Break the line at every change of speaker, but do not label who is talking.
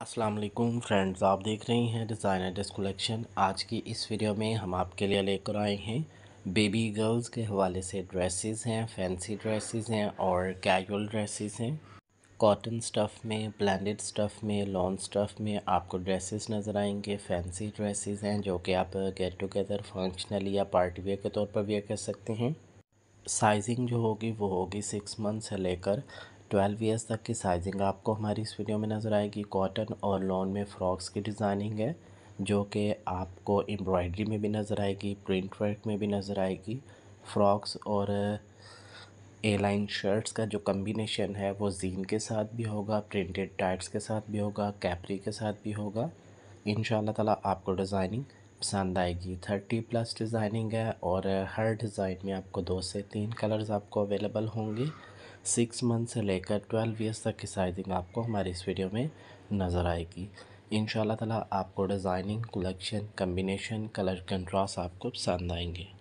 वालेकुम फ्रेंड्स, आप देख रही हैं डिज़ाइनर ड्रेस कलेक्शन आज की इस वीडियो में हम आपके लिए लेकर आए हैं बेबी गर्ल्स के हवाले से ड्रेसेस हैं फैंसी ड्रेसेस हैं और कैजुअल ड्रेसेस हैं। कॉटन स्टफ़ में ब्लेंडेड स्टफ़ में लॉन स्टफ़ में आपको ड्रेसेस नज़र आएँगे फैंसी ड्रेसेस हैं जो कि आप गेट टुगेदर फंक्शनली या पार्टी वेयर के तौर पर वेयर कर सकते हैं। साइजिंग जो होगी वो होगी सिक्स मंथ से लेकर ट्वेल्व ईयर्स तक की साइजिंग आपको हमारी इस वीडियो में नज़र आएगी। कॉटन और लॉन में फ़्रॉक्स की डिज़ाइनिंग है, जो कि आपको एम्ब्रॉयडरी में भी नज़र आएगी प्रिंट वर्क में भी नज़र आएगी। फ़्रॉक्स और ए लाइन शर्ट्स का जो कम्बिनेशन है, वो जीन के साथ भी होगा प्रिंटेड टाइट्स के साथ भी होगा कैपरी के साथ भी होगा। इन ताला आपको डिज़ाइनिंग पसंद आएगी। थर्टी प्लस डिज़ाइनिंग है और हर डिज़ाइन में आपको दो से तीन कलर्स आपको अवेलेबल होंगे। सिक्स मंथ से लेकर ट्वेल्व ईयर्स तक की साइजिंग आपको हमारी इस वीडियो में नज़र आएगी। इन ताला आपको designing, collection, combination, colour contrast आपको पसंद आएँगे।